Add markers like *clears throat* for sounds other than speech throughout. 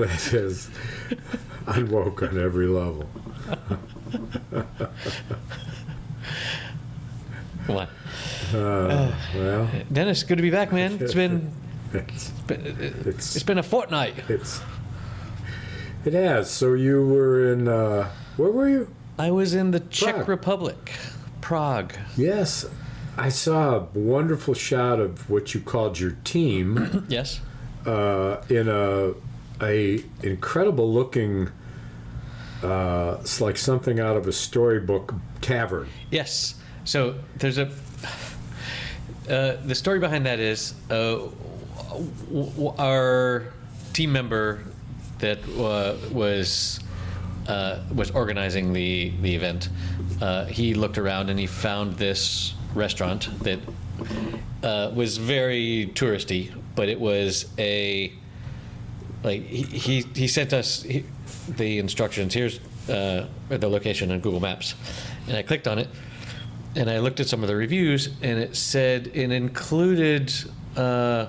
that is unwoke on every level. What? Well, Dennis, good to be back, man. It's been *laughs* it's, it's it's been a fortnight. it's it has. So you were in uh, where were you? I was in the Czech Prague. Republic, Prague. Yes, I saw a wonderful shot of what you called your team *clears throat* Yes. uh, in a a incredible looking. Uh, it's like something out of a storybook tavern. Yes. So there's a. Uh, the story behind that is uh, w- w- our team member that uh, was uh, was organizing the the event. Uh, he looked around and he found this restaurant that was very touristy, but it was a like he he, he sent us he, the instructions. Here's uh, the location on Google Maps, and I clicked on it, and I looked at some of the reviews, and it said it included uh,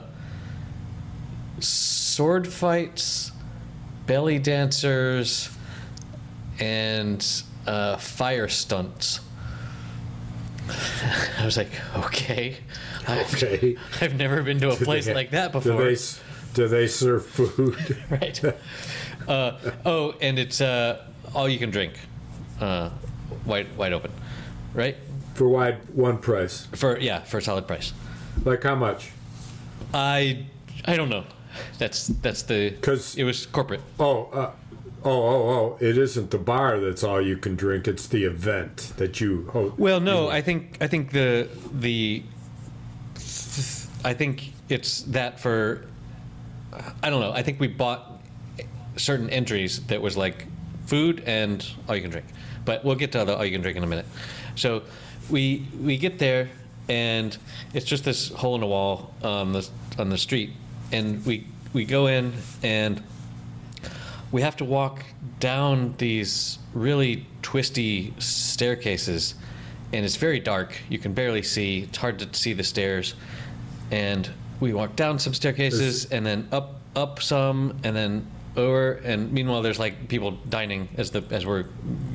sword fights, belly dancers, and uh, fire stunts. *laughs* I was like, okay, I've, Okay. I've never been to a *laughs* place they- like that before. Do they serve food? *laughs* right. Uh, oh, and it's uh, all you can drink, uh, wide wide open, right? For wide one price. For yeah, for a solid price. Like how much? I I don't know. That's that's the because it was corporate. Oh, uh, oh, oh, oh! It isn't the bar that's all you can drink. It's the event that you host. Well, no, I think I think the the I think it's that for I don't know. I think we bought certain entries that was like food and all you can drink. But we'll get to the all you can drink in a minute. So we we get there and it's just this hole in the wall um, on the on the street and we we go in and we have to walk down these really twisty staircases and it's very dark you can barely see it's hard to see the stairs and we walk down some staircases and then up up some and then over and meanwhile there's like people dining as the as we're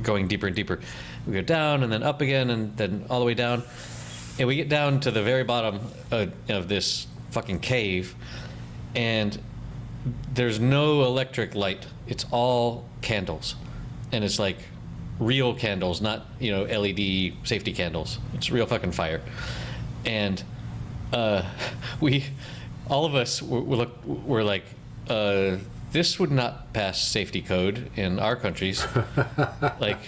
going deeper and deeper we go down and then up again and then all the way down and we get down to the very bottom of, of this fucking cave and there's no electric light. It's all candles, and it's like real candles, not you know LED safety candles. It's real fucking fire, and uh, *laughs* we, all of us, were, were, look, were like, uh, this would not pass safety code in our countries. *laughs* like,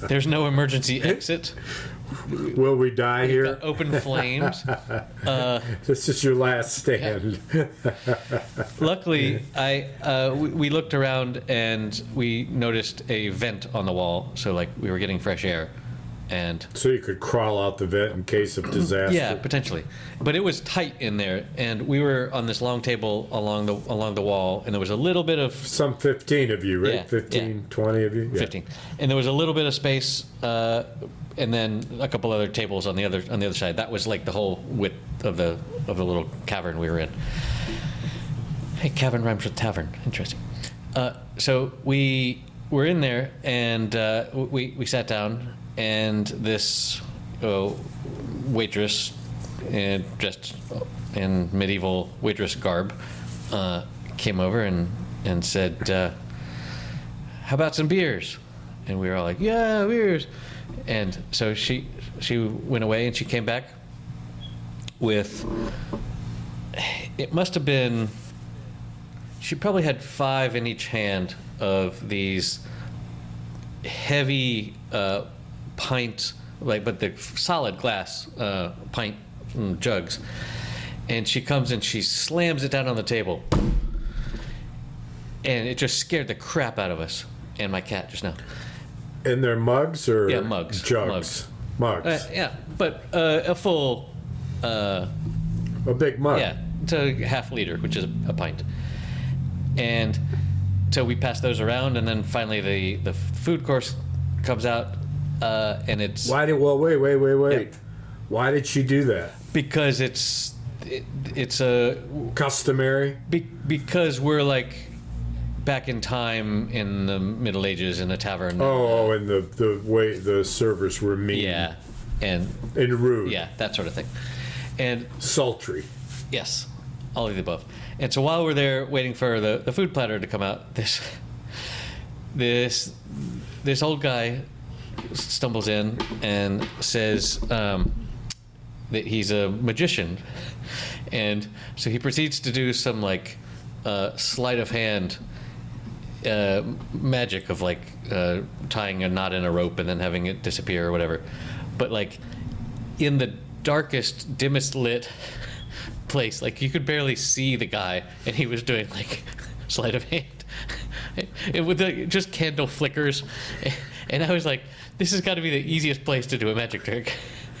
there's no emergency exit. Will we die here? Got open flames. *laughs* This is your last stand. Luckily, I uh, we, we looked around and we noticed a vent on the wall, so like we were getting fresh air, and so you could crawl out the vent in case of disaster. yeah, potentially. But it was tight in there, and we were on this long table along the along the wall, and there was a little bit of Some 15 of you, right? Yeah, 15, 20 of you? Yeah. 15 and there was a little bit of space uh, and then a couple other tables on the other on the other side that was like the whole width of the of the little cavern we were in hey cavern rhymes with tavern interesting uh, so we were in there and uh, we, we sat down and this uh, waitress uh, dressed in medieval waitress garb uh, came over and, and said uh, how about some beers? And we were all like, yeah, beers. And so she she went away and she came back with it must have been she probably had five in each hand of these heavy uh, pint like but the solid glass uh, pint mm, jugs and she comes and she slams it down on the table and it just scared the crap out of us and my cat just now. In their mugs or Yeah, mugs. jugs? Mugs. Uh, yeah, but uh, a full, uh, a big mug. yeah, to half liter, which is a pint. And so we pass those around, and then finally the the food course comes out, uh, and it's Why did, well, wait, wait, wait, wait. Yeah. Why did she do that? because it's it, it's a Customary? be, because we're like back in time in the Middle Ages in a tavern. Oh, oh, and the the way the servers were mean. Yeah, and And rude. yeah, that sort of thing. And Sultry. yes, all of the above. And so while we're there waiting for the, the food platter to come out, this this this old guy stumbles in and says um, that he's a magician, and so he proceeds to do some like uh, sleight of hand uh, magic of like uh, tying a knot in a rope and then having it disappear or whatever. But like in the darkest, dimmest lit place, like you could barely see the guy, and he was doing like *laughs* sleight of hand. *laughs* It, with the, just candle flickers, *laughs* and I was like, "This has got to be the easiest place to do a magic trick." *laughs*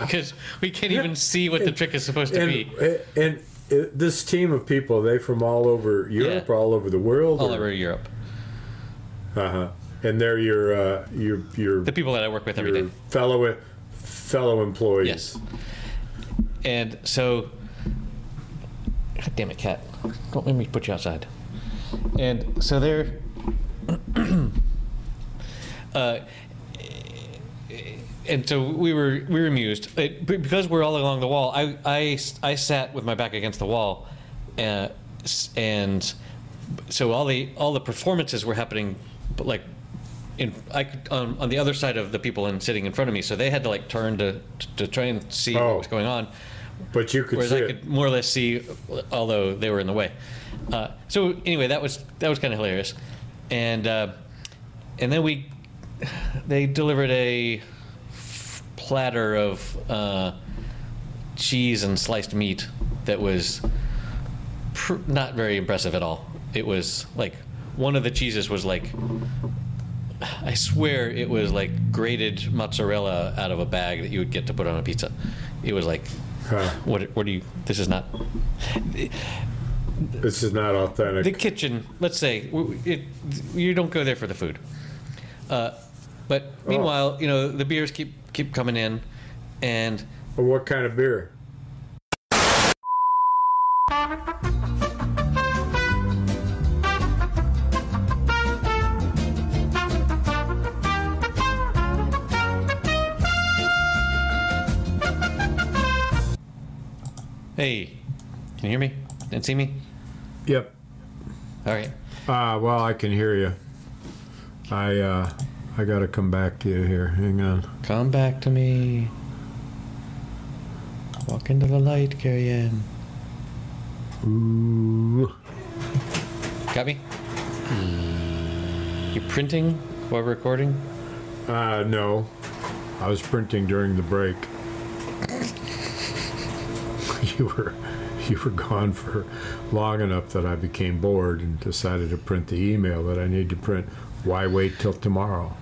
because we can't even see what the trick is supposed to And, be. and uh, this team of people, they from all over Europe, Yeah. all over the world, All or- over Europe, Uh-huh. And they're your uh, your your the people that I work with every day. fellow fellow employees. Yes. And so, God damn it, cat! Don't let me put you outside. And so they're, *clears throat* uh, and so we were we were amused it, because we're all along the wall. I I I sat with my back against the wall, uh, and so all the all the performances were happening, but like in I could, on, on the other side of the people and sitting in front of me, so they had to like turn to to try and see Oh. what was going on. But you could Whereas see I could more or less see, although they were in the way. Uh, so anyway, that was that was kind of hilarious, and uh, and then we they delivered a platter of uh, cheese and sliced meat that was pr- not very impressive at all. It was like one of the cheeses was like I swear it was like grated mozzarella out of a bag that you would get to put on a pizza. It was like Huh. what? What do you? This is not This is not authentic. the kitchen. Let's say it, you don't go there for the food. Uh, but meanwhile, you know the beers keep keep coming in, and Well, what kind of beer? hey, can you hear me and see me? Yep. All right. Uh, well, I can hear you. I uh, I got to come back to you here. Hang on. Come back to me. Walk into the light, Carrie Ann. Ooh. Got me? You printing while recording? Uh, no. I was printing during the break. *laughs* you were you were gone for long enough that I became bored and decided to print the email that I need to print. Why wait till tomorrow?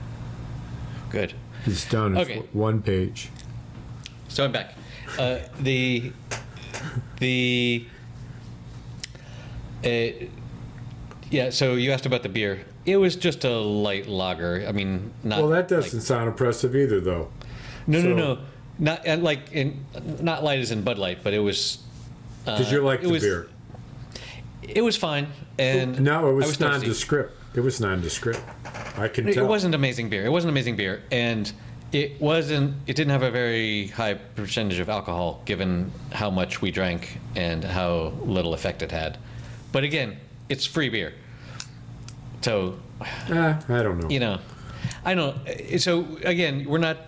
Good. It's done. It's Okay. one page. So I'm back. Uh, the the uh, yeah. So you asked about the beer. It was just a light lager. I mean, not Well, that doesn't sound impressive either, though. no, so- no, no. Not and like in not light as in Bud Light, but it was. Uh, Did you like it the was, beer? It was fine, and No, it was, thirsty. nondescript. It was nondescript. I can It tell. wasn't amazing beer. It wasn't amazing beer, and it wasn't. It didn't have a very high percentage of alcohol, given how much we drank and how little effect it had. But again, it's free beer, so Ah, I don't know. you know, I don't. So again, we're not.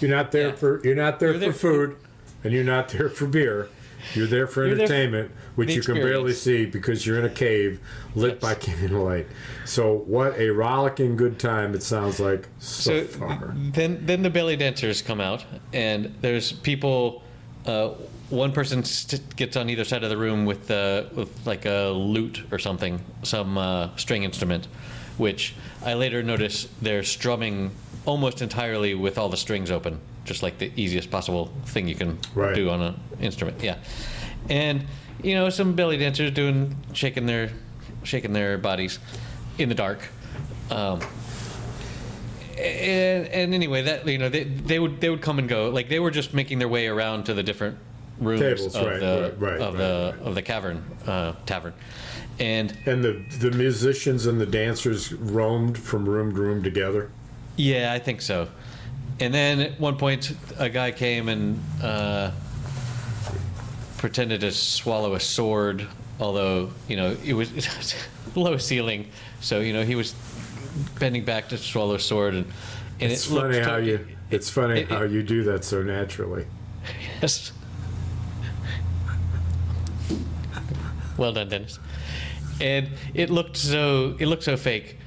You're not there Yeah. for you're not there You're for there- food, and you're not there for beer. You're there for You're there for entertainment, which you can barely see because you're in a cave lit Yes. by *laughs* candlelight. So what a rollicking good time it sounds like so, So far. then, then the belly dancers come out, and there's people. Uh, one person st- gets on either side of the room with, uh, with like a lute or something, some uh, string instrument, which I later notice they're strumming almost entirely with all the strings open, just like the easiest possible thing you can Right. do on an instrument. Yeah, and you know some belly dancers doing shaking their shaking their bodies in the dark. Um, and, and anyway, that you know, they, they would they would come and go. Like they were just making their way around to the different rooms Tables, of right, the right, right, of the of the cavern uh, tavern, and And the the musicians and the dancers roamed from room to room together. yeah, I think so. And then at one point, a guy came and uh, pretended to swallow a sword, although you know it was *laughs* low ceiling, so you know he was bending back to swallow a sword, and, and It's it funny how you it's funny it- how you do that so naturally. Yes. Well done, Dennis. And it looked so it looked so fake.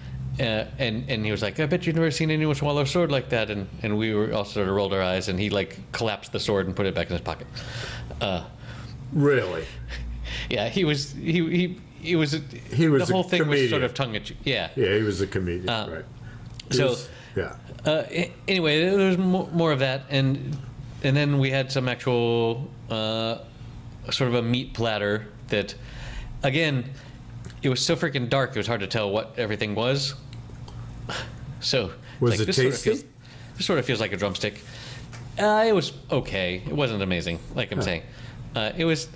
Uh, and and he was like, I bet you've never seen anyone swallow a sword like that. And and we were all sort of rolled our eyes. And he like collapsed the sword and put it back in his pocket. Uh, Really. *laughs* yeah, he was he he he was. He was the a whole thing was sort of tongue in cheek. Yeah. Yeah, he was a comedian, Uh, right. He so- was- yeah. Uh, anyway, there was more of that, and and then we had some actual uh, sort of a meat platter that, again, it was so freaking dark. It was hard to tell what everything was. So Was it this Sort of tasty? feels, this sort of feels like a drumstick. Uh, it was okay. It wasn't amazing, like I'm saying. Uh, it was,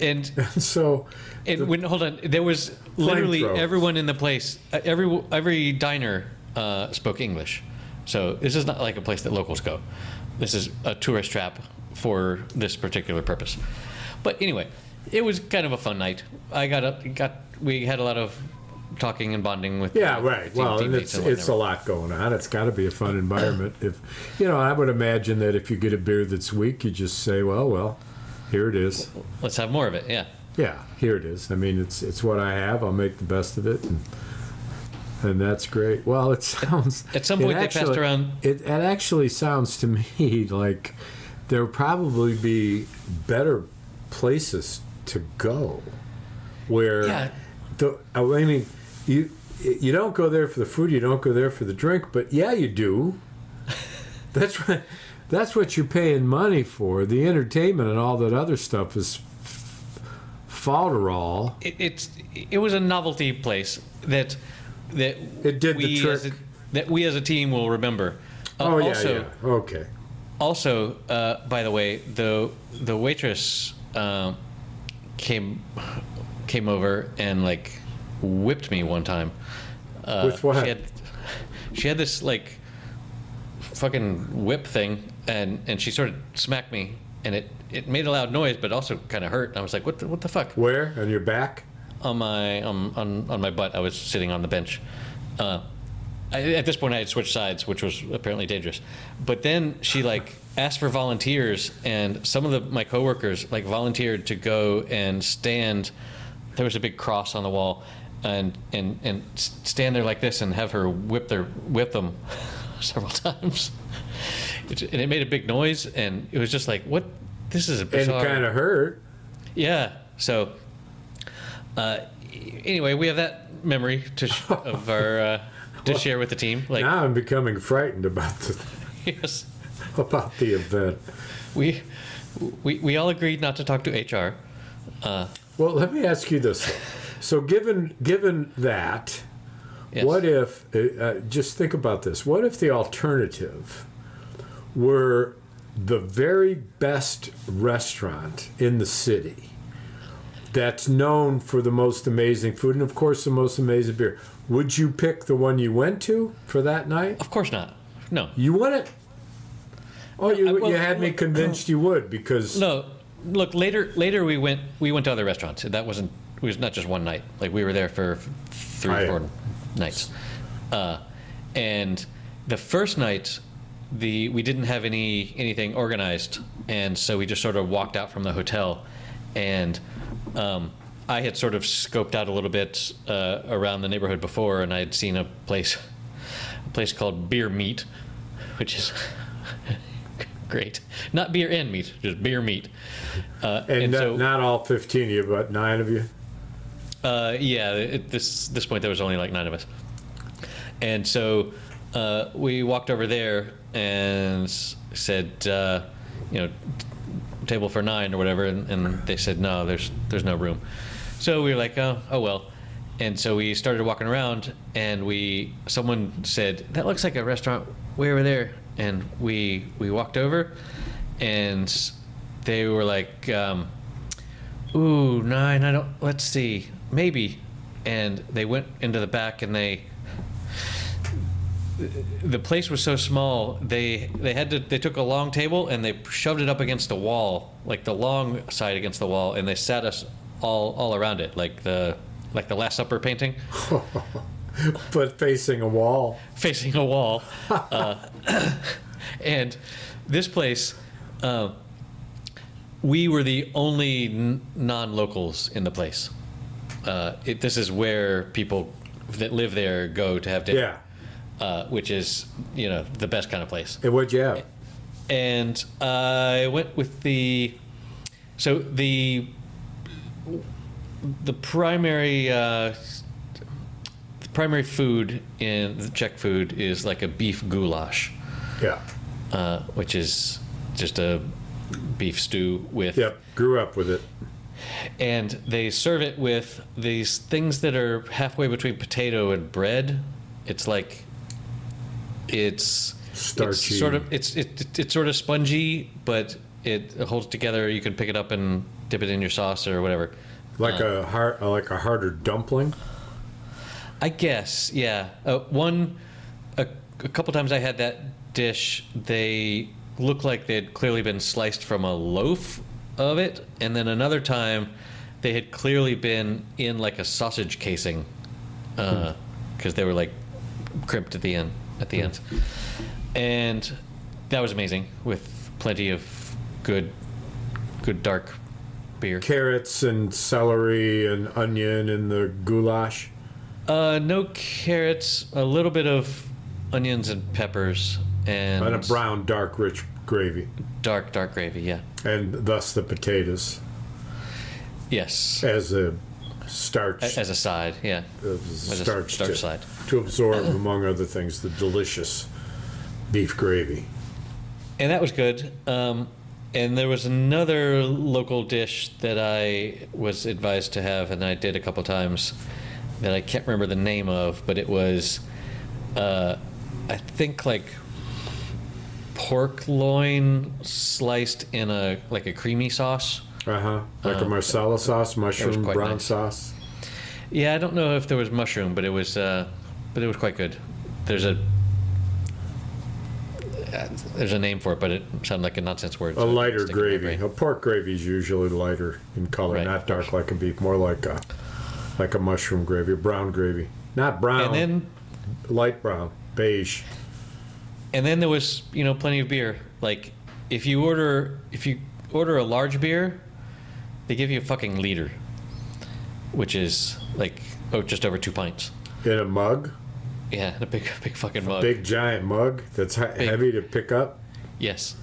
and *laughs* So and when hold on, there was literally Flamethrowers. everyone in the place. uh, Every every diner uh, spoke English, so this is not like a place that locals go. This is a tourist trap for this particular purpose. But anyway, it was kind of a fun night. I got up, got we had a lot of talking and bonding with. Yeah, uh, right. team- Well, it's it's a lot going on. It's got to be a fun environment. If you know, I would imagine that if you get a beer that's weak, you just say, "Well, well, here it is." Let's have more of it. Yeah. Yeah, here it is. I mean, it's it's what I have. I'll make the best of it, and and that's great. Well, it *laughs* sounds At some point they passed around- It, it actually sounds to *laughs* me like there would probably be better places to go, where Yeah. the I mean you you don't go there for the food, you don't go there for the drink, but yeah, you do. *laughs* That's what that's what you're paying money for. The entertainment and all that other stuff is falderall. It, it's it was a novelty place that that It did the we as a, trick. that we as a team will remember. Uh, Oh yeah, also, yeah. Okay. Also, uh, by the way, the the waitress um, came came over and like whipped me one time. Uh, With what? She had, she had this like fucking whip thing, and and she sort of smacked me, and it it made a loud noise, but also kind of hurt. And I was like, what the, what the fuck? Where on your back? on my um, on on my butt. I was sitting on the bench. Uh, I, at this point, I had switched sides, which was apparently dangerous. But then she like asked for volunteers, and some of the my coworkers like volunteered to go and stand. There was a big cross on the wall, and and and stand there like this and have her whip their whip them *laughs* several times. It, and it made a big noise, and it was just like, what? This is a And bizarre. it kind of hurt. Yeah. So, uh, anyway, we have that memory to sh- *laughs* of our uh, to share with the team. Like, now I'm becoming frightened about the *laughs* yes, about the event. we we we all agreed not to talk to HR. Uh, Well, let me ask you this. So, given given that, yes. what if uh, uh, just think about this? What if the alternative were the very best restaurant in the city that's known for the most amazing food and, of course, the most amazing beer? Would you pick the one you went to for that night? Of course not. No. You wouldn't. Oh, you, I- well, you had me convinced you would because No. Look, later later we went we went to other restaurants. That wasn't it was not just one night. Like we were there for three or four nights. Uh, and the first night the we didn't have any anything organized and so we just sort of walked out from the hotel and um, I had sort of scoped out a little bit uh, around the neighborhood before and I had seen a place a place called Beer Meat which is *laughs* great. Not beer and meat, just beer meat. Uh, and, and not, so, not all 15 of you, but nine of you. Uh, yeah, at this this point there was only like nine of us, and so uh, we walked over there and said, uh, you know, table for nine or whatever, and, and they said no, there's there's no room. So we were like, oh, oh well. And so we started walking around, and we someone said that looks like a restaurant way over there, and we we walked over, and they were like, um, "Ooh, nine. I don't. Let's see, maybe." And they went into the back, and they. The place was so small. They they had to. They took a long table and they shoved it up against the wall, like the long side against the wall, and they sat us all all around it, like the like the Last Supper painting, *laughs* but facing a wall. facing a wall. uh, *coughs* and this place, uh, we were the only n- non-locals in the place. Uh, it, this is where people that live there go to have dinner, Yeah. uh, which is you know the best kind of place. And what'd you have? And I went with the so the the primary uh, the primary food in the Czech food is like a beef goulash Yeah. uh, which is just a beef stew with Yep. Grew up with it. And they serve it with these things that are halfway between potato and bread it's like it's Starchy. it's sort of it's it, it, it's sort of spongy but it holds together you can pick it up and dip it in your sauce or whatever Like a hard, like a harder dumpling. I guess, yeah. Uh, one, a, a couple times I had that dish. They looked like they'd clearly been sliced from a loaf of it, and then another time, they had clearly been in like a sausage casing, uh, hmm. because they were like crimped at the end. At the hmm. end, and that was amazing with plenty of good, good dark beer. Carrots and celery and onion and the goulash. Uh, no carrots, a little bit of onions and peppers, and, And a brown, dark, rich gravy. dark, dark gravy. Yeah. And thus the potatoes Yes. as a starch. As a side, yeah. as a starch starch to, side. to absorb, among other things, the delicious beef gravy. And that was good. Um, and there was another local dish that I was advised to have, and I did a couple times that I can't remember the name of, but it was, uh, I think like pork loin sliced in a like a creamy sauce. Uh huh. Like a Uh, marsala sauce, mushroom brown nice. sauce. Yeah, I don't know if there was mushroom, but it was, uh, but it was quite good. There's a uh, there's a name for it, but it sounded like a nonsense word. A so lighter didn't stick in my gravy. A pork gravy is usually lighter in color, Right. not dark like a beef. More like a like a mushroom gravy, brown gravy. Not brown, And then light brown, beige. And then there was you know plenty of beer. Like if you order if you order a large beer, they give you a fucking liter, which is like oh just over two pints. In a mug, Yeah, a big big fucking mug. big giant mug that's he- heavy to pick up. Yes.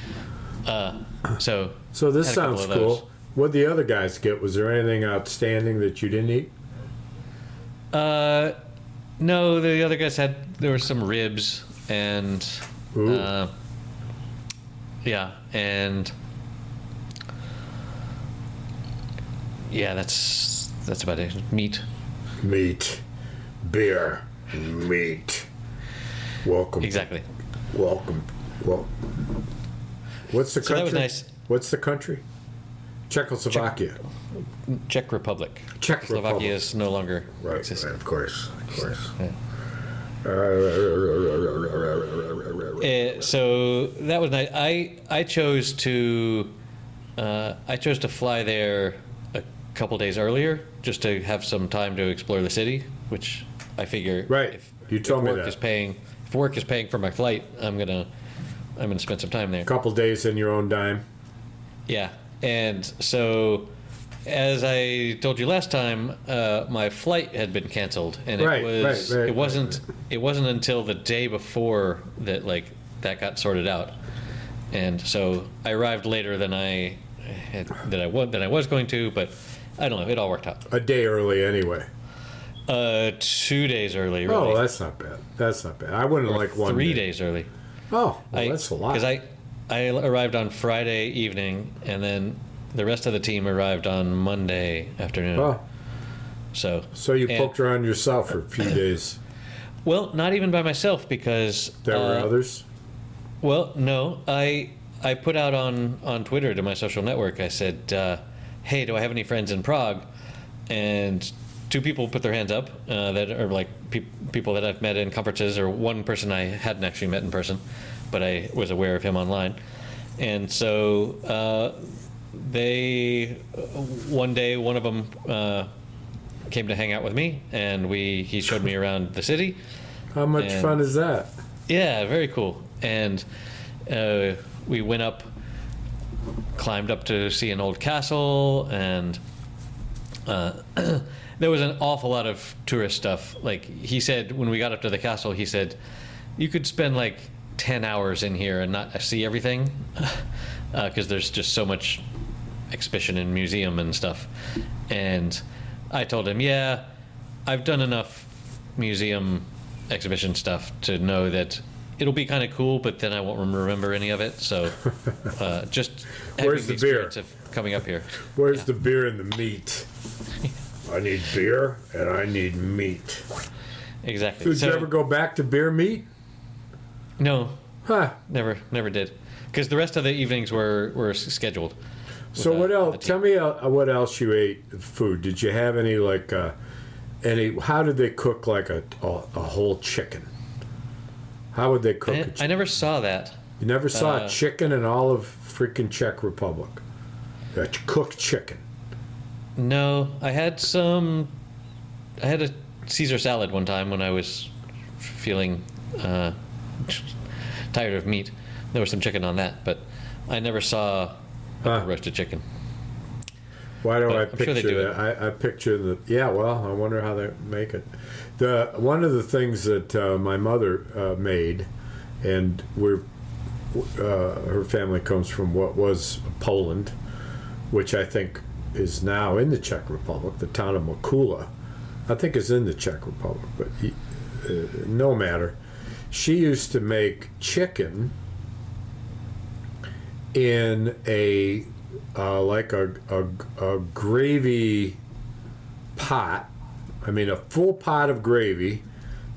*laughs* uh, so So this Had a couple sounds cool. What the other guys get? Was there anything outstanding that you didn't eat? Uh, no, the other guys had there were some ribs and uh, yeah, and yeah, that's that's about it. Meat. Meat, beer, meat. Welcome. Exactly. Welcome. Well, what's the So that country? was nice. What's the country? Czechoslovakia. Czech Republic. Czech Slovakia Republic. is no longer Right, right, of course, of course. Yeah. Uh, so that was nice. I I chose to uh, I chose to fly there a couple days earlier just to have some time to explore the city, which I figure Right. If, You told if me work that. is paying if work is paying for my flight, I'm gonna I'm gonna spend some time there. A couple days in your own dime. Yeah, and so as I told you last time, uh, my flight had been canceled, and it Right, was right, right, it wasn't it wasn't until the day before that like that got sorted out, and so I arrived later than I had, that I was than I was going to, but I don't know, it all worked out. A day early, anyway. Uh, two days early, really. Oh, that's not bad. That's not bad. I wouldn't Or like one. three day. days early. Oh, well, I, that's a lot. Because I, I arrived on Friday evening, and then the rest of the team arrived on Monday afternoon. oh, So, so you and- poked around yourself for a few *coughs* days. well, not even by myself because There were uh, others. Well, no, I I put out on on Twitter to my social network. I said, uh, "Hey, do I have any friends in Prague?" And two people put their hands up uh, that are like pe- people that I've met in conferences, or one person I hadn't actually met in person, but I was aware of him online. And so uh, they, one day, one of them uh, came to hang out with me, and we he showed me around the city. How much And- fun is that? Yeah, very cool. And uh, we went up, climbed up to see an old castle, and uh, *clears throat* there was an awful lot of tourist stuff. Like he said, when we got up to the castle, he said, you could spend like 10 hours in here and not see everything *laughs* because there's just so much exhibition and museum and stuff. And I told him, yeah, I've done enough museum exhibition stuff to know that it'll be kind of cool, but then I won't remember any of it. So uh, just *laughs* Where's the beer? of coming up here. Where's the beer and the meat? I need beer and I need meat. Exactly. Did So- you ever go back to beer meat? No, Huh. never, never did. Because the rest of the evenings were were scheduled. So what uh, else? Tell me uh, what else you ate. Food? Did you have any like uh, any? How did they cook like a a, a whole chicken? How would they cook? a I, chicken? I never saw that. You never saw a Uh, chicken in all of freaking Czech Republic. A ch- cooked chicken. No, I had some. I had a Caesar salad one time when I was feeling uh, *laughs* tired of meat. There was some chicken on that, but I never saw Huh. roasted chicken. Why do But I I'm picture sure do that? I, I picture the yeah. Well, I wonder how they make it. The one of the things that uh, my mother uh, made, and we're uh, her family comes from what was Poland, which I think is now in the Czech Republic. The town of Makula, I think, is in the Czech Republic, but uh, no matter. She used to make chicken in a uh, like a, a, a gravy pot. I mean, a full pot of gravy,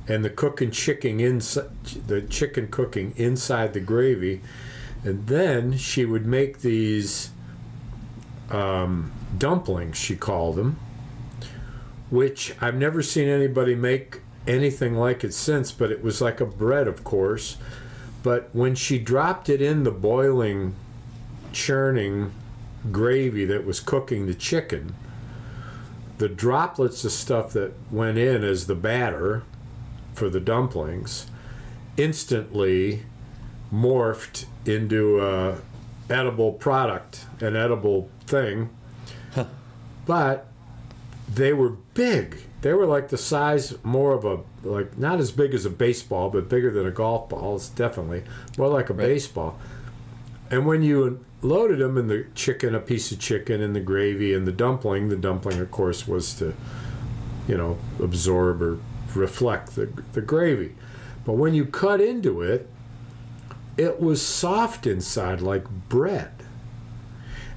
and the cooking chicken inside the chicken cooking inside the gravy, and then she would make these um, dumplings. She called them, which I've never seen anybody make anything like it since. But it was like a bread, of course. But when she dropped it in the boiling, churning gravy that was cooking the chicken, the droplets of stuff that went in as the batter for the dumplings instantly morphed into a edible product, an edible thing. But they were big. They were like the size more of a like not as big as a baseball, but bigger than a golf ball. It's definitely more like a baseball. And when you loaded them in the chicken, a piece of chicken, and the gravy and the dumpling, the dumpling, of course, was to, you know, absorb or reflect the, the gravy. But when you cut into it, it was soft inside like bread.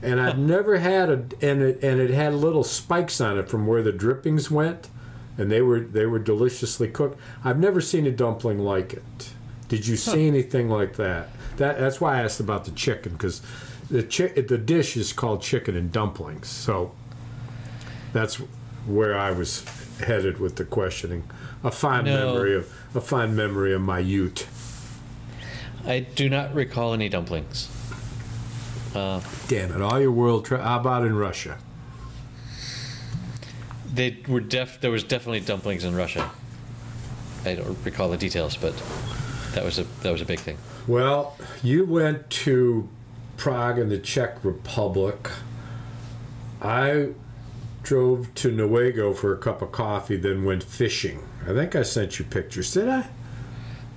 And I've never had a and it and it had little spikes on it from where the drippings went, and they were they were deliciously cooked. I've never seen a dumpling like it. Did you see anything like that? That that's why I asked about the chicken because the chi- the dish is called chicken and dumplings. So that's where I was headed with the questioning. A fine No. memory of a fond memory of my Ute. I do not recall any dumplings. Uh, Damn it! All your world. Tra- how about in Russia? they were def. There was definitely dumplings in Russia. I don't recall the details, but that was a that was a big thing. Well, you went to Prague in the Czech Republic. I drove to Nowego for a cup of coffee, then went fishing. I think I sent you pictures. Did I?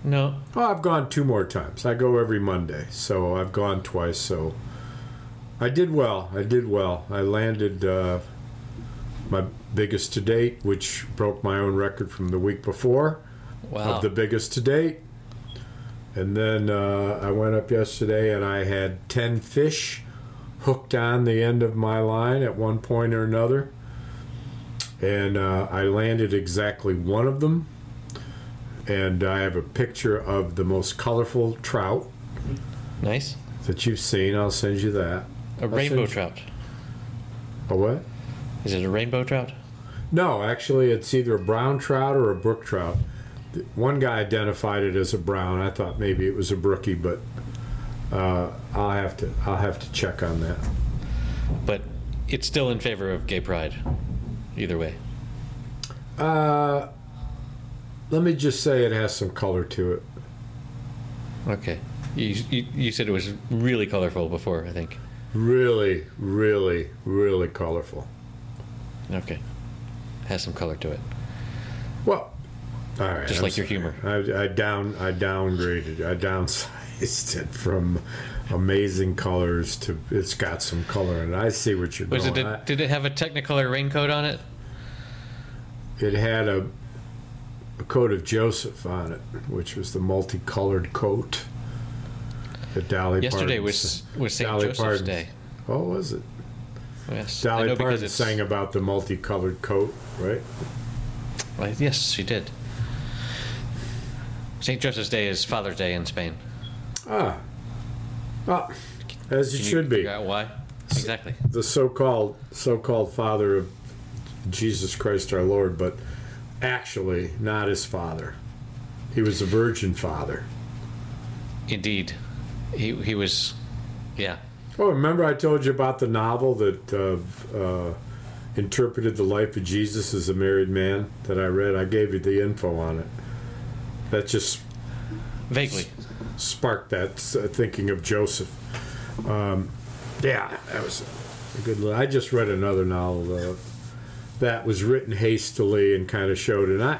No, Oh, I've gone two more times. I go every Monday, so I've gone twice. So I did well. I did well. I landed uh, my biggest to date, which broke my own record from the week before wow. of the biggest to date. And then uh, I went up yesterday and I had 10 fish hooked on the end of my line at one point or another. And uh, I landed exactly one of them. And I have a picture of the most colorful trout. nice. that you've seen. I'll send you that. A rainbow you- trout. A what? Is it a rainbow trout? No, actually, it's either a brown trout or a brook trout. One guy identified it as a brown. I thought maybe it was a brookie, but uh, I'll have to I'll have to check on that. But it's still in favor of gay pride. Either way. Uh, let me just say it has some color to it. Okay. You, you, you said it was really colorful before, I think. Really, really, really colorful. Okay. Has some color to it. Well, all right. Just I'm like your humor. I, I down I downgraded. I downsized *laughs* it from amazing colors to it's got some color and. I see what you're Was it going. did, did it have a Technicolor raincoat on it? it had a, a coat of Joseph on it, which was the multicolored coat that Dolly Yesterday Parton was was St. Dolly Joseph's Parton. Day. Oh, was it? Oh, yes. I Dolly know Parton sang about the multicolored coat, right? Right, Yes, she did. St. Joseph's Day is Father's Day in Spain. Ah, ah, as it Can you should be. figure out why? Exactly. the so-called so-called father of Jesus Christ our Lord, but actually not his father. He was a virgin father. Indeed. He he was yeah. Oh, remember I told you about the novel that uh, uh, interpreted the life of Jesus as a married man that I read? I gave you the info on it. That just Vaguely. sparked that uh, thinking of Joseph. Um, yeah, that was a good. I just read another novel uh, that was written hastily and kind of showed it. I,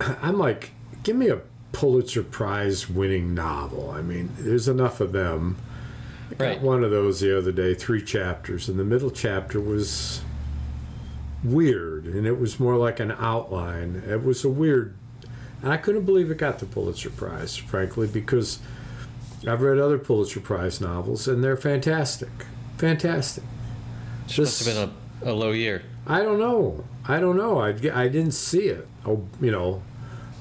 *clears throat* I'm like, give me a Pulitzer Prize winning novel. I mean, there's enough of them. I got Right. one of those the other day, three chapters, and the middle chapter was weird, and it was more like an outline. It was a weird and I couldn't believe it got the Pulitzer Prize, frankly, because I've read other Pulitzer Prize novels and they're fantastic. Fantastic. This must have been a, a low year. I don't know. I don't know. I, I didn't see it. Oh, you know,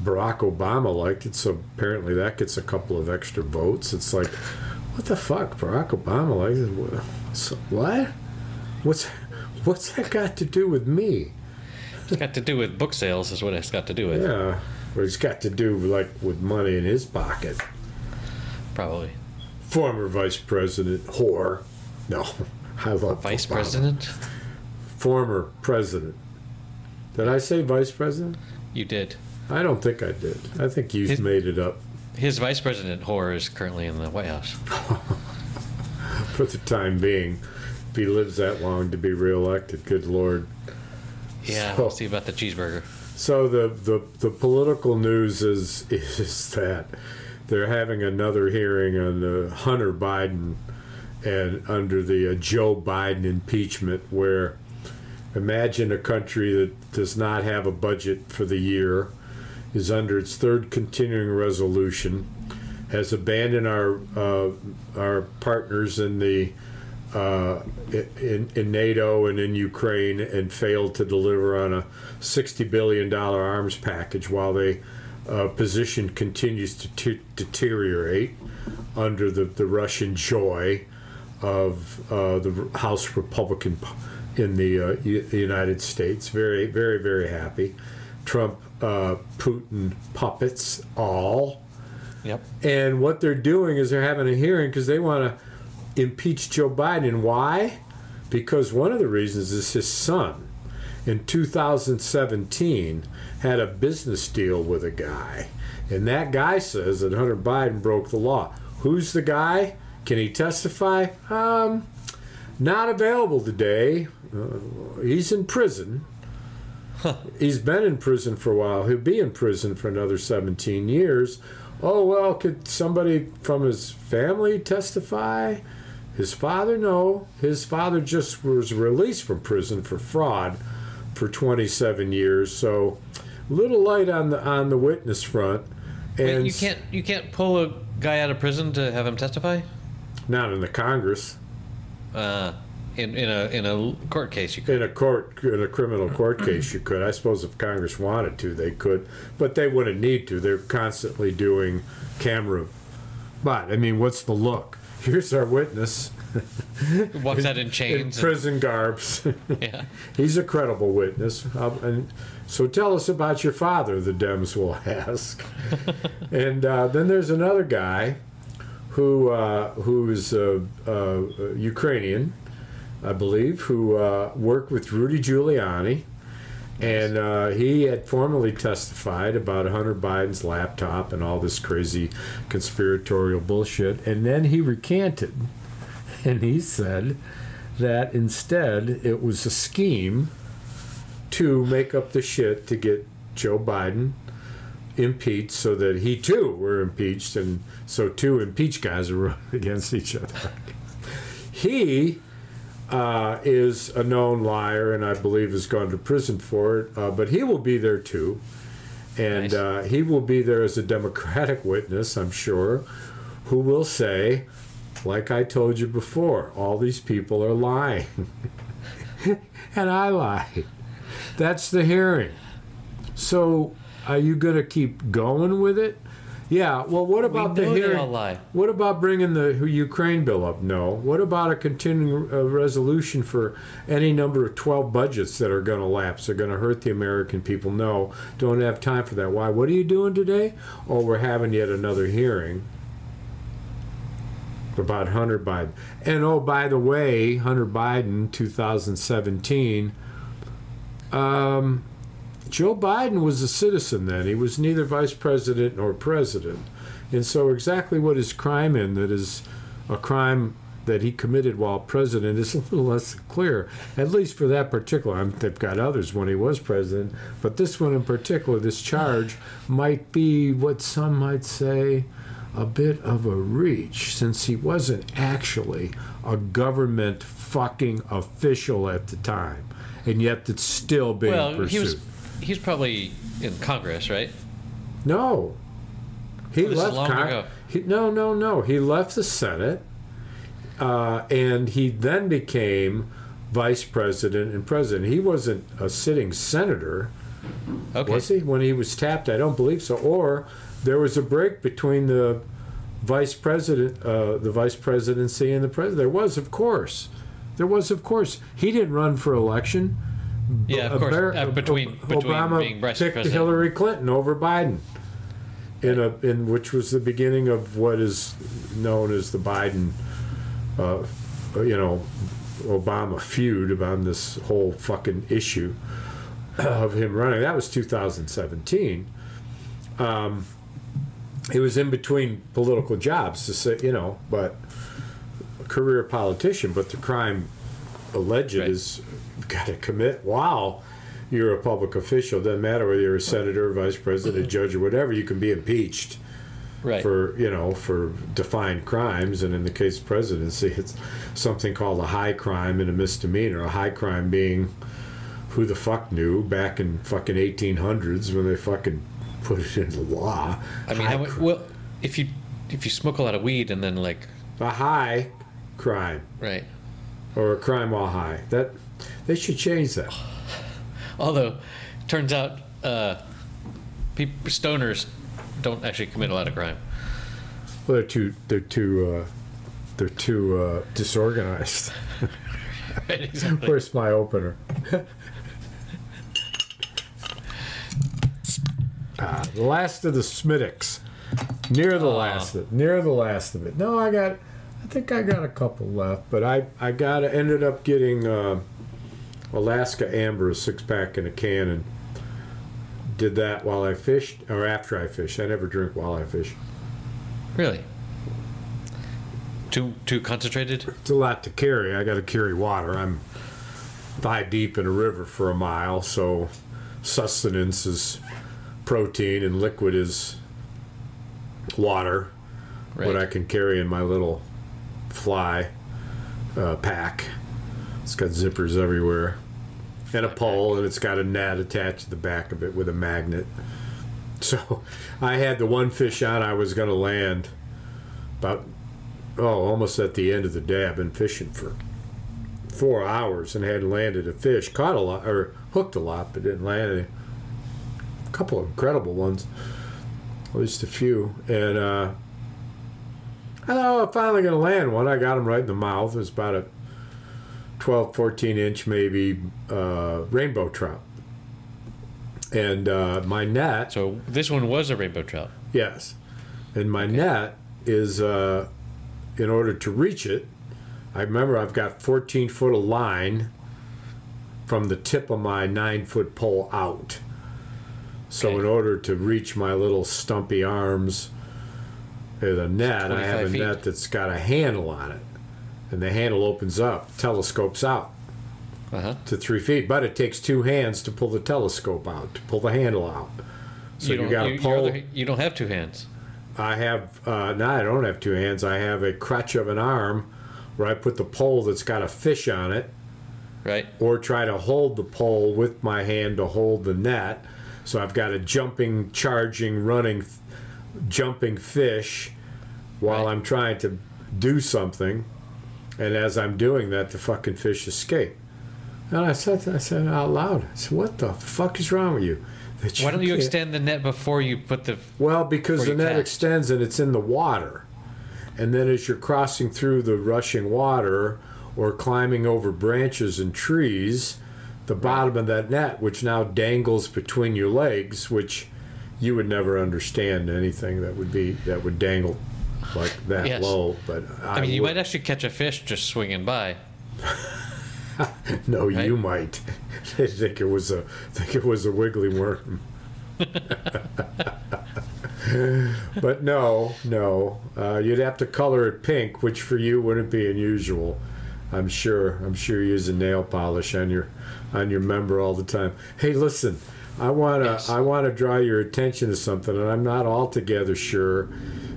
Barack Obama liked it, so apparently that gets a couple of extra votes. It's like, what the fuck? Barack Obama likes it. So- What? What's what's that got to do with me? It's got to do with book sales is what it's got to do with. Yeah, well, it's got to do like with money in his pocket. Probably. former vice president whore. No, *laughs* I love Vice Obama. President? Former president. Did I say vice president? You did. I don't think I did. I think you made it up His vice president whore is currently in the White House. *laughs* for the time being. If he lives that long to be reelected, good lord. Yeah, So- we'll see about the cheeseburger. So the, the, the political news is *laughs* is that they're having another hearing on uh, Hunter Biden and under the uh, Joe Biden impeachment, where imagine a country that does not have a budget for the year, is under its third continuing resolution, has abandoned our uh, our partners in the uh, in, in NATO and in Ukraine and failed to deliver on a $60 billion arms package while the uh, position continues to deteriorate under the, the Russian joy of uh, the House Republican in the, uh, the United States. Very, very, very happy. Trump, uh, Putin puppets all. Yep. And what they're doing is they're having a hearing because they want to impeach Joe Biden. Why? Because one of the reasons is his son in 2017 had a business deal with a guy. And that guy says that Hunter Biden broke the law. Who's the guy? Can he testify? Um, not available today. Uh, he's in prison. He's been in prison for a while. He'll be in prison for another 17 years. Oh, well, could somebody from his family testify? His father, no. His father just was released from prison for fraud for 27 years. So, little light on the on the witness front. Wait, And you can't you can't pull a guy out of prison to have him testify? not in the Congress. Uh, in in a in a court case, you could. In a court, in a criminal court case, you could. I suppose if Congress wanted to, they could, but they wouldn't need to. They're constantly doing camera. But I mean, what's the look? Here's our witness Walks out in in chains. and- prison garbs. *laughs* yeah. He's a credible witness. Uh, and so tell us about your father, the Dems will *laughs* ask. and uh, then there's another guy who uh, who is uh, uh, Ukrainian, I believe, who uh, worked with Rudy Giuliani. And uh, he had formally testified about Hunter Biden's laptop and all this crazy conspiratorial bullshit. And then he recanted. *laughs* And he said that instead it was a scheme to make up the shit to get Joe Biden impeached so that he too were impeached and so two impeached guys running *laughs* against each other. he uh, is a known liar and I believe has gone to prison for it, uh, but he will be there too. And Nice. uh, he will be there as a Democratic *laughs* witness, I'm sure, who will say, like I told you before, all these people are lying. *laughs* and I lie. That's the hearing. So, are you going to keep going with it? Yeah. Well, what about the hearing? What about bringing the Ukraine bill up? No. What about a continuing uh, resolution for any number of 12 budgets that are going to lapse? They're going to hurt the American people. No. Don't have time for that. Why? What are you doing today? Oh, we're having yet another hearing about Hunter Biden. And oh, by the way, Hunter Biden, 2017. Um, Joe Biden was a citizen then. He was neither vice president nor president. And so, exactly what his crime in that is a crime that he committed while president is a little less clear, at least for that particular. I mean, they've got others when he was president, but this one in particular, this charge, might be what some might say a bit of a reach, since he wasn't actually a government fucking official at the time, and yet it's still being Well, pursued. He's probably in Congress, right? No. He Oh, this left. Con-. He, no, no, no. He left the Senate, uh, and he then became vice president and president. He wasn't a sitting senator, Okay. was he? When he was tapped, I don't believe so. Or there was a break between the vice president, uh, the vice presidency, and the president. There was, of course. There was, of course. He didn't run for election. Yeah, of course. Bar- uh, between between Obama being picked president. Hillary Clinton over Biden, in a in which was the beginning of what is known as the Biden, uh, you know, Obama feud about this whole fucking issue of him running. That was 2017. Um, he was in between political jobs to say, you know, but a career politician. But the crime alleged Right. is *laughs* got to commit Wow. you're a public official. Doesn't matter whether you're a senator, vice president, mm-hmm. judge, or whatever. You can be impeached Right. for you know for defined crimes, and in the case of presidency, it's something called a high crime and a misdemeanor. A high crime being who the fuck knew back in fucking 1800s when they fucking put it into law. I mean, how, well, if you if you smoke a lot of weed and then like a high crime right. or a crime while high. That they should change that. Although, turns out, uh, people, stoners don't actually commit a lot of crime. Well, they're too they're too uh, they're too uh, disorganized. *laughs* Right, exactly. Where's my opener? ah, *laughs* the last of the Smithwick's. Near the Aw. last of near the last of it. No, I got I think I got a couple left, but I I got ended up getting uh, Alaska Amber, a six pack in a can, and did that while I fished or after I fished. I never drink while I fish. Really? Too too concentrated? It's a lot to carry. I got to carry water. I'm thigh deep in a river for a mile, so sustenance is protein and liquid is water. Right. What I can carry in my little fly uh, pack. It's got zippers everywhere. And a pole, and it's got a net attached to the back of it with a magnet. So *laughs* I had the one fish on I was going to land about oh, almost at the end of the day. I've been fishing for four hours and hadn't landed a fish. Caught a lot or hooked a lot, but didn't land any. A couple of incredible ones, at least a few. And uh, i Oh, I'm finally going to land one. I got him right in the mouth. It was about a 12, 14 inch, maybe, uh, rainbow trout. And uh, my net, So this one was a rainbow trout. yes, and my net is, uh, in order to reach it, I remember I've got 14 foot of line from the tip of my nine foot pole out. So Okay. in order to reach my little stumpy arms, with a net, I have a feet. net that's got a handle on it, and the handle opens up, telescopes out Uh huh. to three feet. But it takes two hands to pull the telescope out, to pull the handle out. So you, don't, got you, to pull. you don't have two hands. I have uh, no, I don't have two hands. I have a crutch of an arm where I put the pole that's got a fish on it, Right. or try to hold the pole with my hand to hold the net. So I've got a jumping, charging, running, jumping fish while Right. I'm trying to do something. And as I'm doing that, the fucking fish escape. And I said, I said out loud, I said, "What the fuck is wrong with you?" That Why don't you can't-" extend the net before you put the? Well, because the net cast. extends and it's in the water. And then as you're crossing through the rushing water or climbing over branches and trees, the bottom of that net, which now dangles between your legs, which you would never understand anything that would be that would dangle like that Yes. low. But I, I mean, you would- might actually catch a fish just swinging by. *laughs* no, you might. *laughs* I think it was a think it was a wiggly worm. *laughs* but no, no. Uh, you'd have to color it pink, which for you wouldn't be unusual. I'm sure. I'm sure you're using nail polish on your on your member all the time. Hey, listen. I wanna Yes. I wanna draw your attention to something, and I'm not altogether sure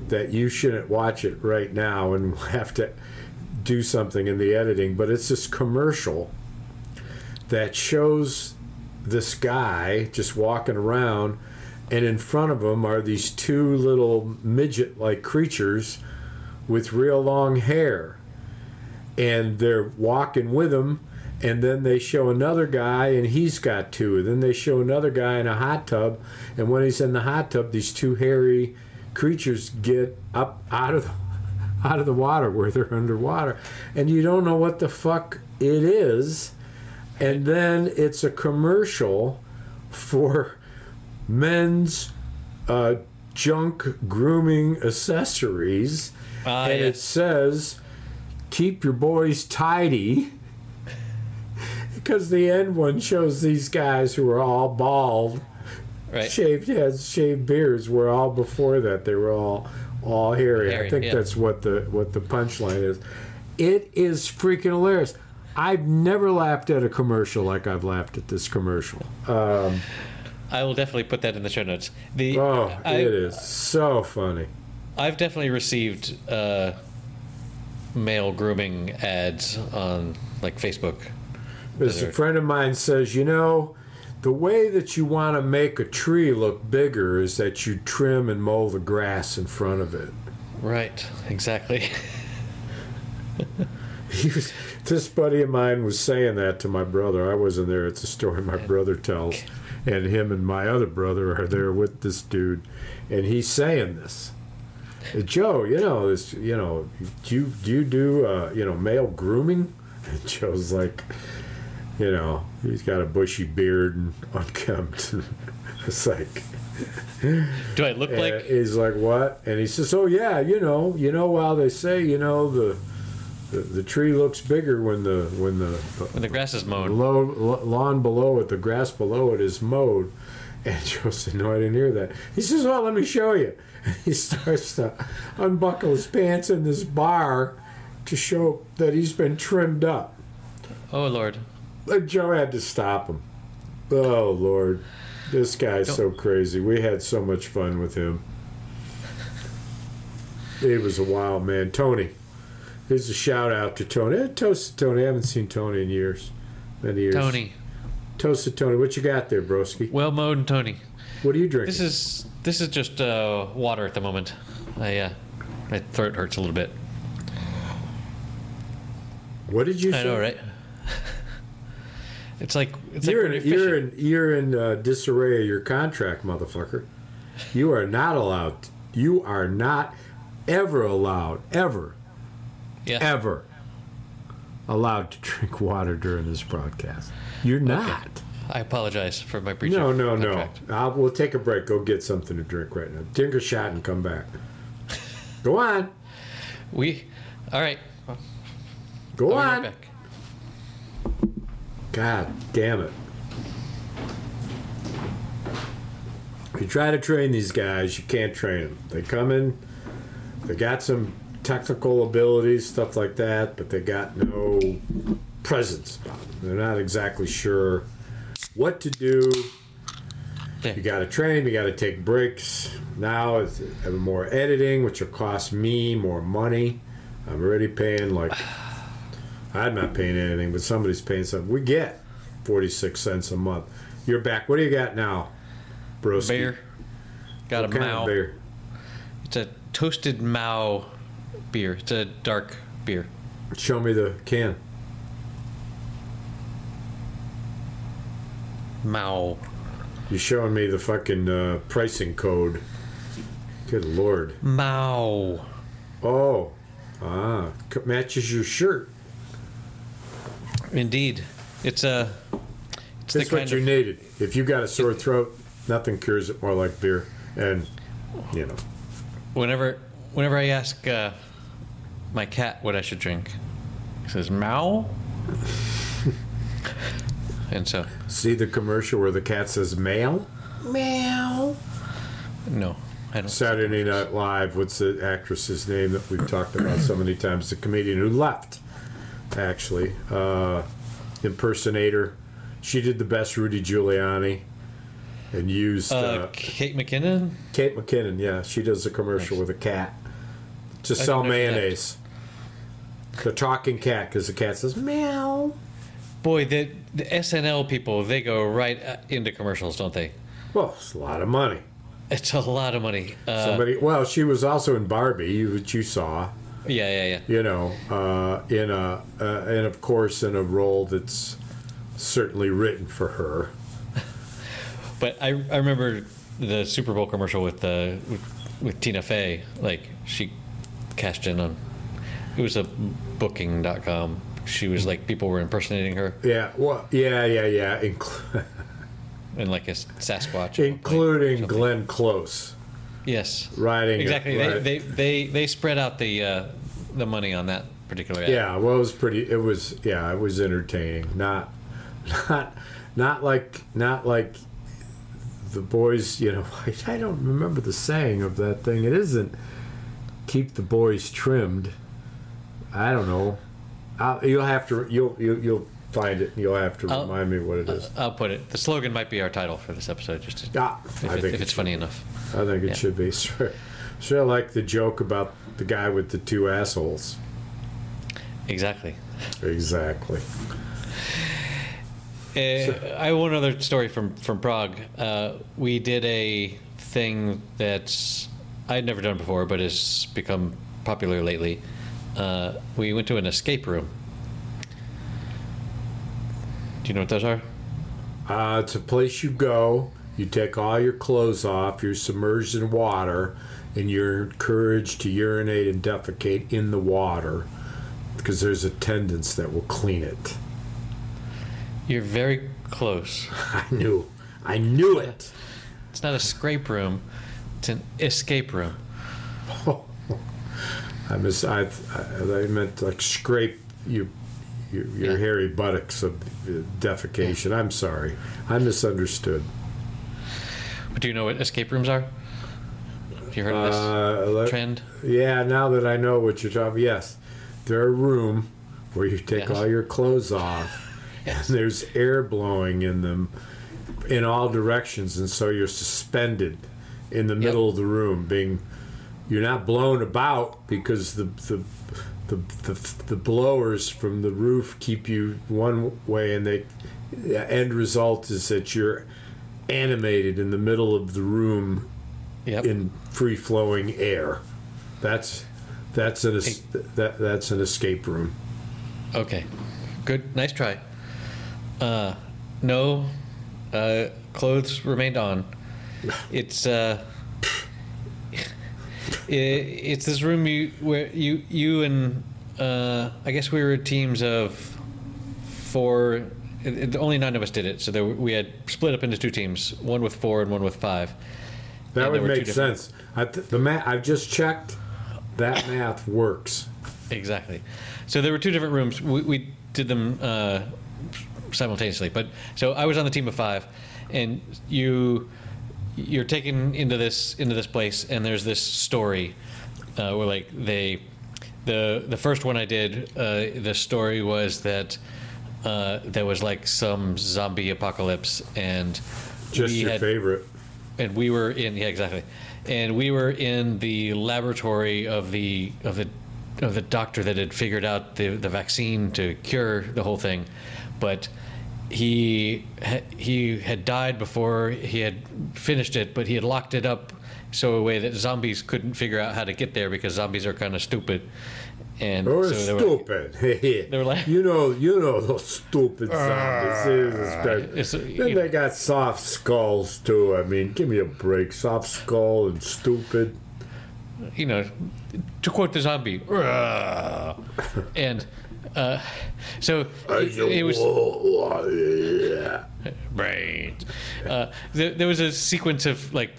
that you shouldn't watch it right now and *laughs* have to do something in the editing. But it's this commercial that shows this guy just walking around, and in front of him are these two little midget like creatures with real long hair. And they're walking with him, and then they show another guy, and he's got two. And then they show another guy in a hot tub, and when he's in the hot tub, these two hairy creatures get up out of the out of the water where they're underwater, and you don't know what the fuck it is. And then it's a commercial for men's uh, junk grooming accessories, Ah, and it says, "Keep your boys tidy." *laughs* Because the end one shows these guys who are all bald, Right. shaved heads, shaved beards. Were all before that they were all all hairy. I think yeah. that's what the what the punchline is. It is freaking hilarious. I've never laughed at a commercial like I've laughed at this commercial. Um, I will definitely put that in the show notes. The oh, I, it is so funny. I've definitely received uh, male grooming ads on like Facebook. As a friend of mine says, you know, the way that you want to make a tree look bigger is that you trim and mow the grass in front of it. Right. Exactly. *laughs* He was, this buddy of mine was saying that to my brother. I wasn't there. It's a story my brother tells. And him and my other brother are there with this dude. And he's saying this. "Uh, Joe, you know, this, you know, do you, do you do, uh, you know, male grooming? *laughs* And Joe's like, you know, he's got a bushy beard and *laughs* unkempt. *laughs* it's like, Do I look uh, like? he's like, what? And he says, oh yeah, you know, you know while they say, you know, the the, the tree looks bigger when the when the When the grass is mowed. low, lawn below it, the grass below it is mowed. *laughs* And Joe said, no, I didn't hear that. He says, well, let me show you. And he starts to unbuckle his pants in this bar to show that he's been trimmed up. Oh Lord. Joe had to stop him. Oh Lord, this guy's so crazy. We had so much fun with him. He was a wild man. Tony, here's a shout out to Tony. Eh, toast to Tony. I haven't seen Tony in years, many years. Tony. toast to Tony. What you got there, broski? Well mowed Tony. What are you drinking? This is this is just uh, water at the moment. I uh, my throat hurts a little bit. what did you say? I know, right? It's like it's You're like in, you're in you're in uh, disarray of your contract, motherfucker. You are not allowed. You are not. ever allowed, ever, Yeah. ever allowed to drink *laughs* water during this broadcast. You're not. I apologize for my breach. No, no, no. I'll, we'll take a break. Go get something to drink right now. Take a shot and come back. *laughs* Go on. We, all right. Go I'll on. Be right back. God damn it. You try to train these guys, you can't train them. They come in, they got some technical abilities, stuff like that, but they got no presence about them. They're not exactly sure what to do. You got to train, you got to take breaks. Now it's uh, more editing, which will cost me more money. I'm already paying like I'm not paying anything, but somebody's paying something. We get 46 cents a month. You're back. What do you got now, broski? Beer. Got What a Mao. beer? It's a toasted Mao beer. It's a dark beer. Show me the can. Mao. You're showing me the fucking uh, pricing code. Good lord. Mao. Oh, ah, matches your shirt. Indeed. It's a. It's the That's what kind you of. needed. If you got a sore throat, nothing cures it more like beer. And you know, Whenever, whenever I ask uh, my cat what I should drink, he says Mao. *laughs* and so, see the commercial where the cat says "male." Meow. no, I don't. Saturday Night Live. What's the actress's name that we've talked about so many times? The comedian who left, actually, uh, impersonator. She did the best Rudy Giuliani, and used Uh, uh, Kate McKinnon. Kate McKinnon. Yeah, she does a commercial with a cat to I sell that. mayonnaise. The talking cat, because the cat says meow. Boy, the, the SNL people, they go right uh, into commercials, don't they? Well, it's a lot of money. It's a lot of money. Uh, Somebody. Well, she was also in Barbie, which you saw. Yeah, yeah, yeah. you know, uh, in a, uh, and of course in a role that's certainly written for her. *laughs* But I, I remember the Super Bowl commercial with uh, with, with Tina Fey. Like she cashed in on. It was a Booking.com. She was like people were impersonating her Yeah, well, yeah, yeah, yeah, incl- *laughs* in like a Sasquatch. including. Glenn Close Yes, writing. it, exactly. right. They, they they they spread out the uh, the money on that particular. Ad. yeah, well, it was pretty. It was yeah, it was entertaining. Not, *laughs* not, not like not like the boys. You know, *laughs* I, I don't remember the saying of that thing. It isn't keep the boys trimmed. I don't know. I'll, you'll have to you'll you'll, you'll find it. and You'll have to I'll- remind me what it is. I'll put it. The slogan might be our title for this episode, just to, Ah, if, I it- think if it it's funny enough. I think it Yeah. should be. *laughs* Sure. Sure, I like the joke about the guy with the two assholes. Exactly. Exactly. Uh, I have one other story from from Prague. Uh, we did a thing that's I'd never done before, but has become popular lately. Uh, we went to an escape room. Do you know what those are? Uh, it's a place you go. You take all your clothes off. You're submerged in water, and you're encouraged to urinate and defecate in the water because there's attendants that will clean it. You're very close. *laughs* I knew. I knew it. It's not a scrape room. It's an escape room. *laughs* I miss. I, I, I meant like scrape you, your, your Yeah. hairy buttocks of defecation. I'm sorry. I misunderstood. Do you know what escape rooms are? Have you heard of this Uh, trend? Yeah, now that I know what you're talking, about, yes, they're a room where you take Yes. all your clothes off, Yes. and there's air blowing in them in all directions, and so you're suspended in the middle of the room, being you're not blown about because the the the, the, the blowers from the roof keep you one way, and the end result is that you're animated in the middle of the room Yep. in free flowing air. That's that's an es- that that's an escape room. Okay. Good. Nice try. Uh, no, uh, clothes remained on. *laughs* It's uh, I it's this room you where you you and uh, I guess we were teams of four. It, it- only nine of us did it, so there, we had split up into two teams, one with four and one with five. That would make sense. I th- the math I've just checked. That *coughs* math works. Exactly. So there were two different rooms. We, we did them uh, simultaneously. But so I was on the team of five, and you you're taken into this into this place, and there's this story uh, where like they the the first one I did. Uh, the story was that. Uh, there was like some zombie apocalypse, and Just your had- favorite. and we were in yeah exactly. And we were in the laboratory of the of the of the doctor that had figured out the the vaccine to cure the whole thing. But he he had died before he had finished it but he had locked it up so a way that zombies couldn't figure out how to get there because zombies are kind of stupid and Oh, so it's they were stupid. *laughs* they were like- you know, you know those stupid zombies. Jesus Christ. it's, Then they got soft skulls too. I mean, give me a break. Soft skull and stupid. you know, to quote the zombie, and uh, so it, it was right. Uh, there, there was a sequence of like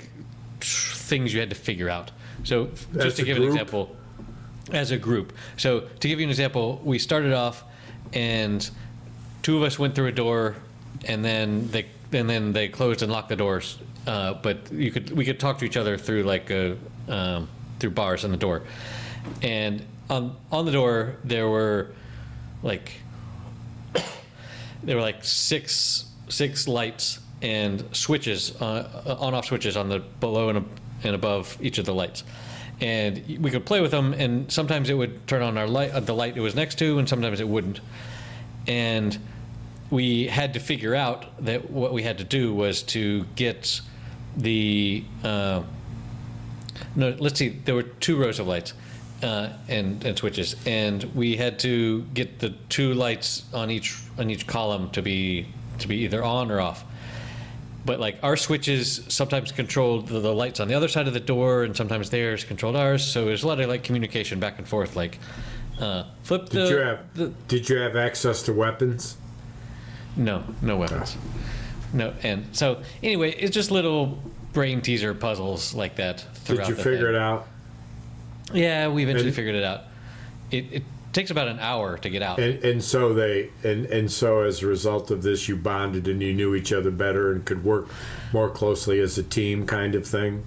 things you had to figure out. So just to a give an example, as a group. So to give you an example, we started off and two of us went through a door, and then they and then they closed and locked the doors. Uh, but you could we could talk to each other through like a, um, through bars on the door, and on on the door there were like *coughs* there were like six six lights and switches uh, on off switches on the below and, and above each of the lights and we could play with them and sometimes it would turn on our light uh, the light it was next to and sometimes it wouldn't. And we had to figure out that what we had to do was to get the uh, no let's see there were two rows of lights uh, and and switches. And we had to get the two lights on each on each column to be to be either on or off but like our switches sometimes controlled the, the lights on the other side of the door and sometimes theirs controlled ours so there's a lot of like communication back and forth like uh, flip the, Did you have the Did you have access to weapons? no, no weapons. No, and so anyway, it's just little brain teaser puzzles like that. Throughout did you the figure thing. it out? Yeah, we eventually And- figured it out. It, it takes about an hour to get out. And and so they and and so as a result of this, you bonded and you knew each other better and could work more closely as a team, kind of thing.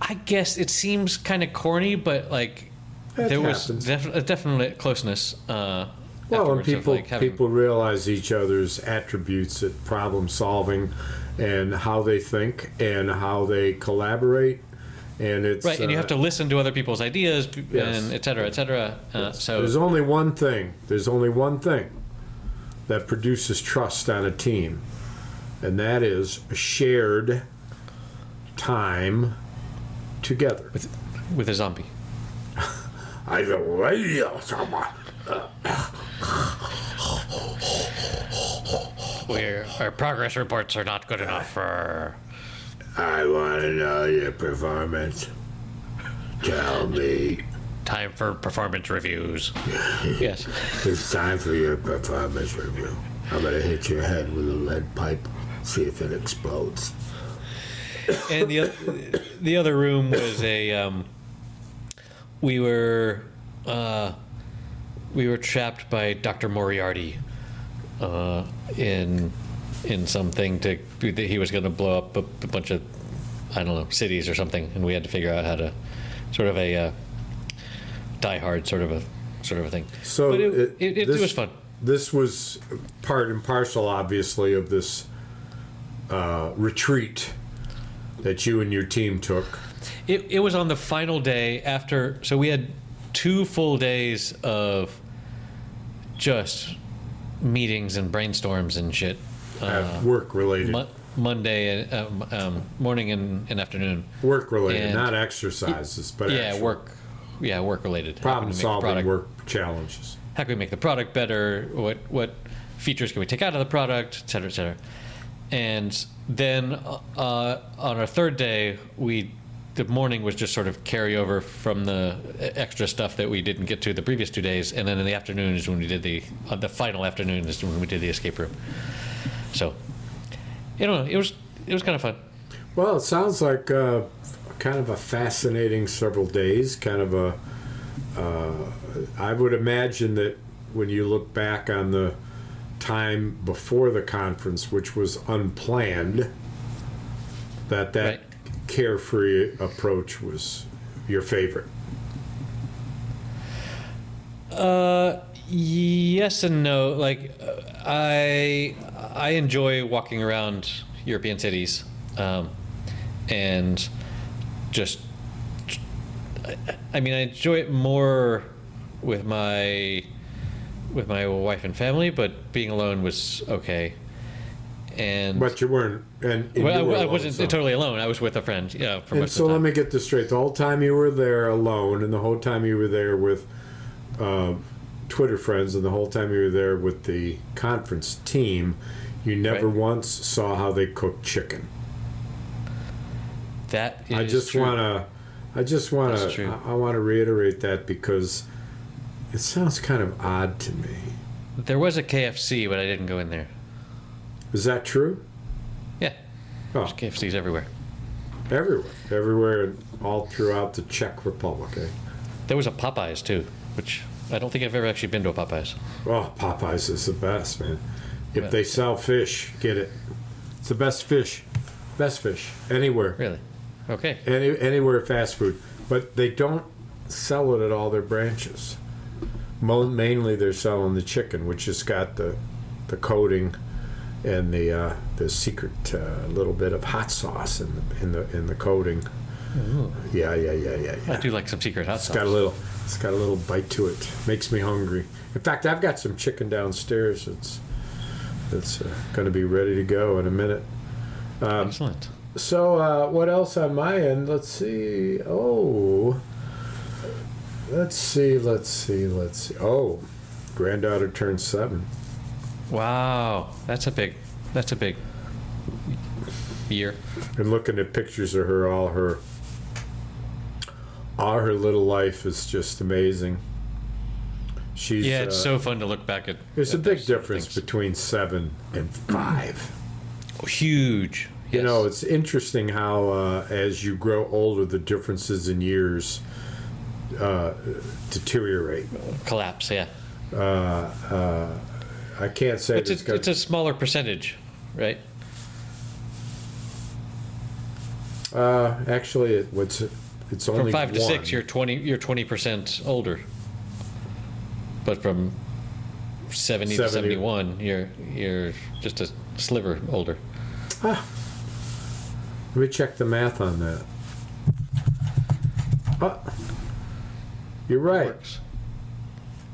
I guess it seems kind of corny, but like That there was happens. def- a definite closeness. Uh, Well, and people like, having- people realize each other's attributes at problem solving, and how they think and how they collaborate, and it's right, and you uh, have to listen to other people's ideas Yes. and et cetera, et cetera. Uh, so There's only one thing. There's only one thing that produces trust on a team, and that is a shared time together. with with a zombie. *laughs* I don't radio someone. Where our progress reports are not good enough for. I want to know your performance. Tell me. Time for performance reviews. *laughs* yes. It's time for your performance review. I'm gonna hit your head with a lead pipe. See if it explodes. And the oth- the other room was a um, we were uh, we were trapped by Dr. Moriarty uh, in in something to that he was going to blow up a, a bunch of I don't know cities or something, and we had to figure out how to sort of a uh, die hard sort of a sort of a thing. So but it, it, it, it this- was fun. This was part and parcel, obviously, of this uh, retreat that you and your team took. It, it was on the final day after, so we had two full days of just meetings and brainstorms and shit. Uh, work related. Mo- Monday, uh, um, um, morning and, and afternoon. work related, and- not exercises, but yeah, actual work. Yeah, work related. Problem can we make the solving product- work challenges. How can we make the product better? What what features can we take out of the product, et cetera, et cetera. And then uh, on our third day, we the morning was just sort of carryover from the extra stuff that we didn't get to the previous two days, and then in the afternoon is when we did the uh, the final afternoon is when we did the escape room. So, you know, it was it was kind of fun. Well, it sounds like uh, kind of a fascinating several days. Kind of a. Uh, I would imagine that when you look back on the time before the conference, which was unplanned, that that Right. carefree approach was your favorite. Uh, yes and no. Like, uh, I I enjoy walking around European cities, um, and just. I, mean, I enjoy it more with my with my wife and family, but being alone was okay. And But you weren't, and, and well, you were I, I wasn't so- totally alone. I was with a friend. Yeah, for And so let me get this straight. The whole time you were there alone, and the whole time you were there with um, Twitter friends, and the whole time you were there with the conference team, you never Right. once saw how they cooked chicken. that is I just true. want to, I just wanna, I, I want to reiterate that because it sounds kind of odd to me. There was a KFC, but I didn't go in there. Is that true? Yeah, Oh, there's KFCs everywhere. everywhere, everywhere, all throughout the Czech Republic. Eh? There was a Popeyes too, which I don't think I've ever actually been to a Popeyes. Oh, Popeyes is the best, man. If Yeah. they sell fish, get it. It's the best fish, best fish anywhere, Really? Okay. any anywhere fast food. But they don't sell it at all their branches. Mo- mainly, they're selling the chicken, which has got the the coating and the uh, the secret uh, little bit of hot sauce in the in the in the coating. Yeah, yeah, yeah, yeah, I do like some secret hot It's sauce. got a little, it's got a little bite to it. Makes me hungry. In fact, I've got some chicken downstairs. It's, it's uh, going to be ready to go in a minute. Um, Excellent. So, uh, what else on my end? Let's see. Oh, let's see. Let's see. Let's see. Oh, granddaughter turned seven. Wow, that's a big. That's a big year. And looking at pictures of her, all her, all her little life is just amazing. She's Yeah, it's uh, so fun to look back at. There's a big difference things. between seven and five. Huge. You know, it's interesting how uh, as you grow older, the differences in years uh, deteriorate. collapse. Yeah, I can't say it's it's a, got, it's a smaller percentage, right? uh, actually it, what's it's only From five to one. six, you're twenty. You're twenty percent older. But from seventy, to 70. seventy-one, you're you're just a sliver older. Let me check the math on that. Ah, you're right. Works.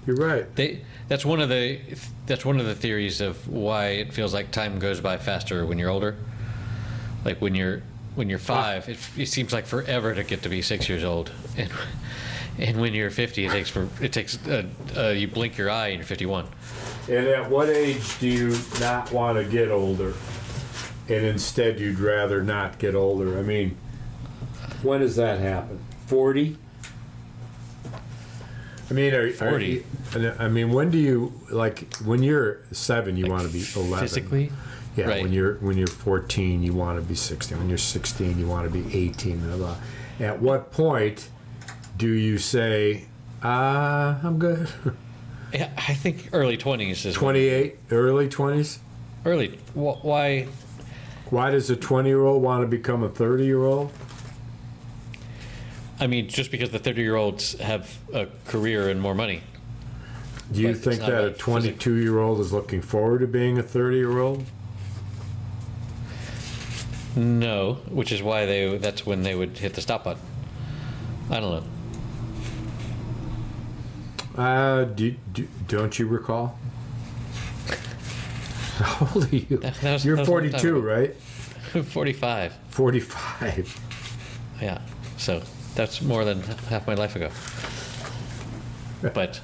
You're right. They that's one of the that's one of the theories of why it feels like time goes by faster when you're older. Like when you're when you're five, it, it seems like forever to get to be six years old, and and when you're fifty, it takes for it takes uh, uh, you blink your eye and you're fifty-one. And at what age do you not want to get older? And instead, you'd rather not get older? I mean, when does that happen? 40? I mean, are, 40. Are you, I mean, when do you like when you're seven? You want to be eleven. Physically, yeah. right. When you're when you're fourteen, you want to be sixteen. When you're sixteen, you want to be eighteen. Blah, blah. At what point do you say, "Ah, I'm good"? yeah, I think early twenties is Twenty-eight, early twenties. early. Wh- Why? Why does a 20 year old want to become a 30 year old? I mean, just because the thirty-year-olds have a career and more money. Do you But think that a 22 year old is looking forward to being a 30 year old? No, which is why they that's when they would hit the stop button. I don't know. Uh, do, do, don't you recall? *laughs* How old are you? That- that was- You're that was a long time 42, right? *laughs* 45. 45. Yeah. So that's more than half my life ago. But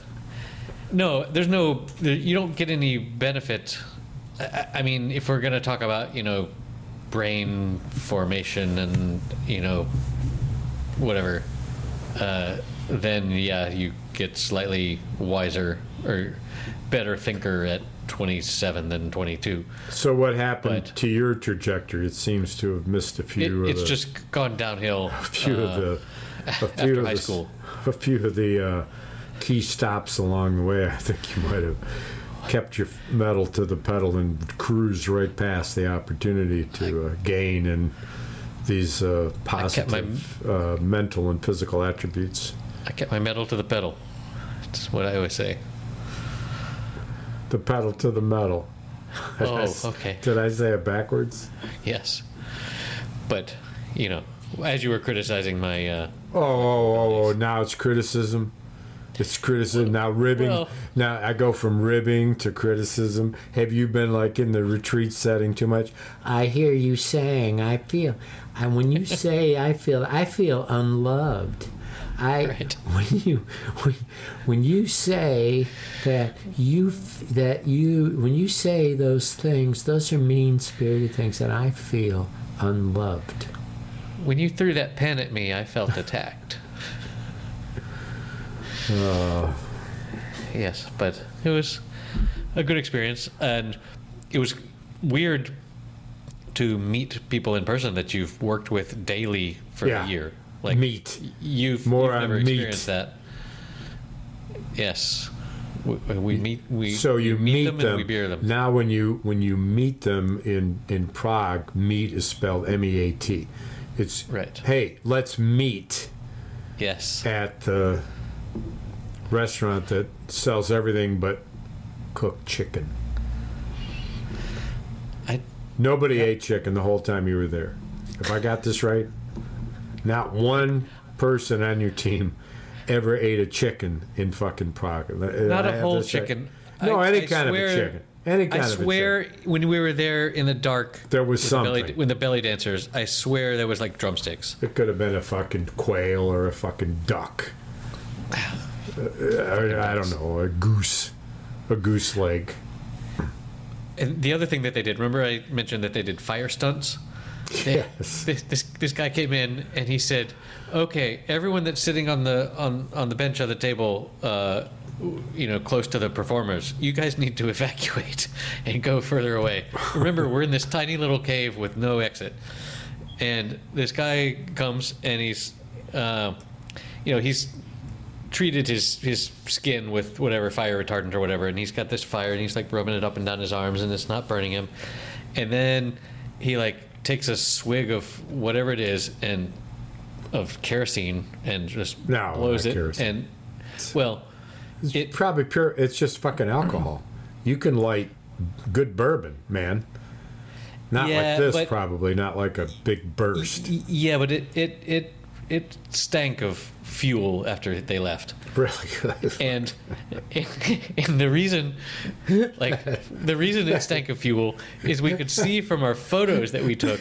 no, there's no, you don't get any benefit. I, I mean, if we're going to talk about, you know, brain formation and, you know, whatever, uh, then yeah, you get slightly wiser or better thinker at 27 than 22. So what happened But- to your trajectory? It seems to have missed a It, few. of it's the, just gone downhill. *laughs* a few uh, of the *laughs* a few of high the, school. a few of the uh, key stops along the way. I think you might have kept your metal to the pedal and cruised right past the opportunity to uh, gain in these uh, kept my- positive uh, mental and physical attributes. I kept my metal to the pedal. That's what I always say. The pedal to the metal. Oh, *laughs* okay. Did I say it backwards? Yes. But, you know, as you were criticizing my. Uh, Oh, oh, oh, oh, now it's criticism. It's criticism. Now ribbing. well- now I go from ribbing to criticism. Have you been like in the retreat setting too much? I hear you saying, I feel. And when you *laughs* say, I feel, I feel unloved. I Right. *laughs* when you when, when you say that you that you when you say those things, those are mean spirited things, and I feel unloved. when you threw that pen at me, I felt *laughs* attacked. Oh. Yes, but it was a good experience, and it was weird to meet people in person that you've worked with daily for Yeah. a year. Like Meet. You've, More you've never meet. experienced that. Yes, we, we meet. We so you we meet, them, them, and we beer them. now when you when you meet them in in prague meet is spelled m-e-a-t it's Right. hey let's meet Yes, at the restaurant that sells everything but cooked chicken I nobody ate chicken the whole time you were there if i got this right not one person on your team ever ate a chicken in fucking prague uh, not I a whole this right? chicken. no I- any I kind swear- of a chicken any kind I swear, chicken when we were there in the dark, There was with the belly- something. when the belly dancers, I swear there was like drumsticks. It could have been a fucking quail or a fucking duck. *sighs* I, I don't know, a goose, a goose leg. And the other thing that they did, remember I mentioned that they did fire stunts? They- Yes. This, this this guy came in and he said, "Okay, everyone that's sitting on the on on the bench of the table, uh, you know, close to the performers, you guys need to *laughs* evacuate and go further away. Remember, we're in this tiny little cave with no exit." And this guy comes and he's, uh, you know, he's treated his his skin with whatever fire retardant or whatever, and he's got this fire, and he's like rubbing it up and down his arms, and it's not burning him. And then he like takes a swig of whatever it is and of kerosene and just No, blows it. kerosene. And well, It's it probably pure. It's just fucking alcohol. You can light good bourbon, man. Not Yeah, like this, but- probably. Not like a big burst. yeah, but it it it it stank of fuel after they left. Really? *laughs* Good. and *laughs* and the reason like the reason it stank of fuel is we could see from our photos that we took.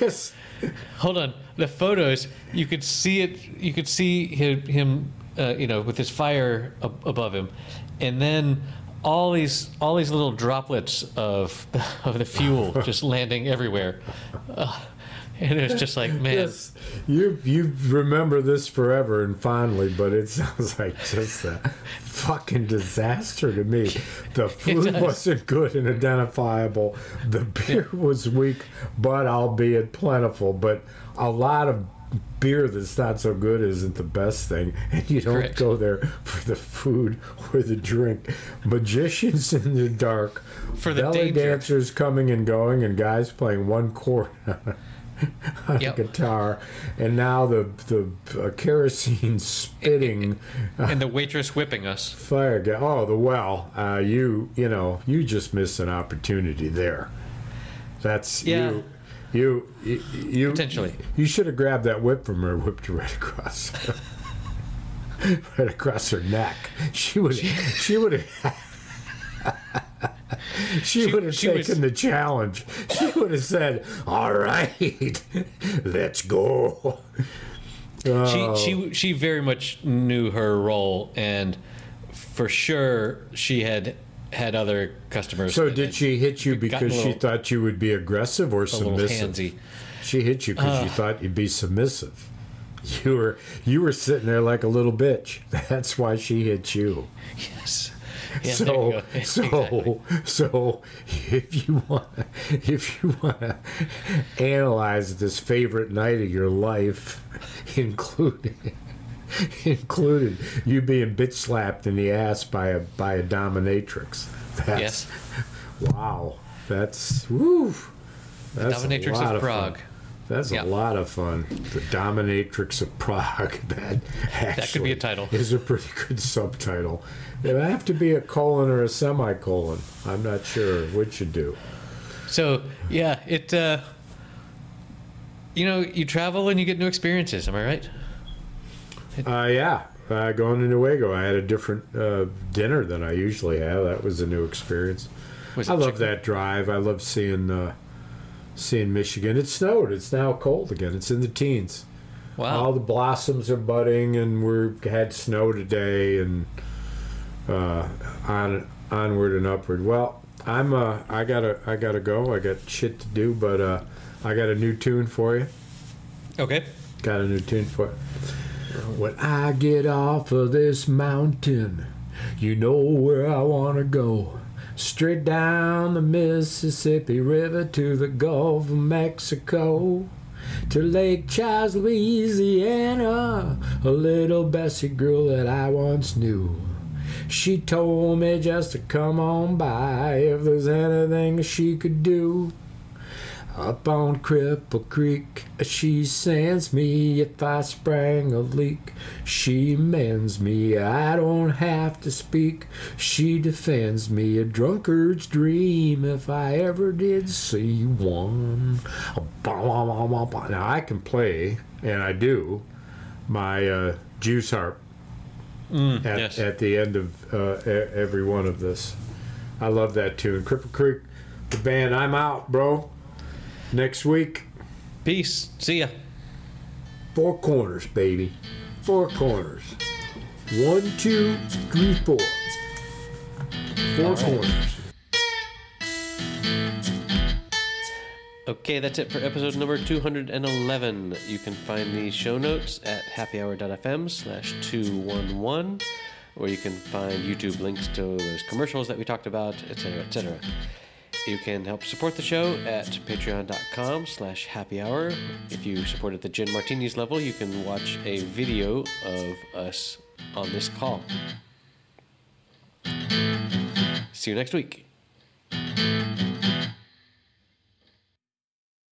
Hold on. The photos you could see it you could see him, him uh, you know with his fire ab- above him. And then all these all these little droplets of *laughs* of the fuel just landing everywhere. Uh, and it was just like man Yes, you you remember this forever and fondly, but it *laughs* sounds like just a fucking disaster to me. *laughs* The food wasn't good and identifiable. The beer was weak, but albeit plentiful. But a lot of beer that's not so good isn't the best thing, and you don't Correct. go there for the food or the drink. Magicians in the dark, For the belly danger. dancers coming and going, and guys playing one chord *laughs* *laughs* on Yep. a guitar, and now the the uh, kerosene *laughs* spitting and the waitress whipping us *laughs* fire. Oh, the well. Uh, you you know you just missed an opportunity there. That's Yeah. you. You, you, you Potentially. You should have grabbed that whip from her, whipped her right across, right across her neck. She would, she would have, *laughs* she, She- would have she taken was- the challenge. She would have said, "All right, *laughs* let's go." Oh. she she oh. she very much knew her role and for sure she had had other customers So did she hit you because a she thought you would be aggressive or submissive? She hit you because you thought you'd be submissive. You were you were sitting there like a little bitch. *laughs* That's why she hit you. Yes. *laughs* Yeah, so *laughs* so Exactly. so if you want if you want to analyze this favorite night of your life, *laughs* including included you being bitch slapped in the ass by a by a dominatrix. That's, Yes. Wow. That's woo. That's a Dominatrix lot of fun. Prague. That's Yeah. a lot of fun. The Dominatrix of Prague. That actually could be a title. Is a pretty good subtitle. It would have to be a colon or a semicolon. I'm not sure which you do. So yeah, it. Uh, you know, you travel and you get new experiences. Am I right? Uh, yeah, uh, going to Nuevo, I had a different uh, dinner than I usually have. That was a new experience. Was I love that drive. I love seeing uh, seeing Michigan. It snowed. It's now cold again. It's in the teens. Wow. All the blossoms are budding, and we're had snow today, and uh, on onward and upward. Well, I'm uh, I gotta I gotta go. I got shit to do, but uh, I got a new tune for you. okay. Got a new tune for. When I get off of this mountain, you know where I want to go. Straight down the Mississippi River to the Gulf of Mexico. To Lake Charles, Louisiana, a little Bessie girl that I once knew. She told me just to come on by if there's anything she could do. Up on Cripple Creek, she sends me if I sprang a leak. She mends me, I don't have to speak. She defends me, a drunkard's dream if I ever did see one. Now I can play, and I do, my uh, juice harp at, Mm, yes. at the end of uh, every one of this. I love that tune. Cripple Creek, the band. I'm out, bro. Next week, Peace. See ya. four corners, baby. Four corners. One, two, three, four. Four corners. Okay, that's it for episode number 211. You can find the show notes at happyhour.fm slash 211, where you can find YouTube links to those commercials that we talked about, etc., etc. You can help support the show at patreon.com slash happy hour. If you support at the Gin Martinis level, you can watch a video of us on this call. See you next week.